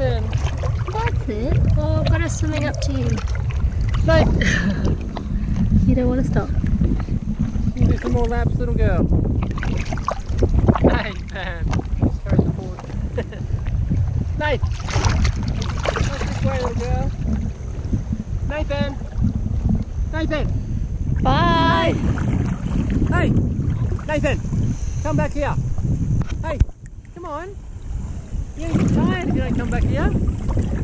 on, Nathan. That's it. Oh, I've got to swimming up to you. Nate, You don't want to stop. you do some more laps, little girl. Nathan. Just throw the. Nate. Not this way, little girl. Nathan. Nathan. Bye. Hey, Nathan, come back here. Hey, come on. You're tired if you don't come back here.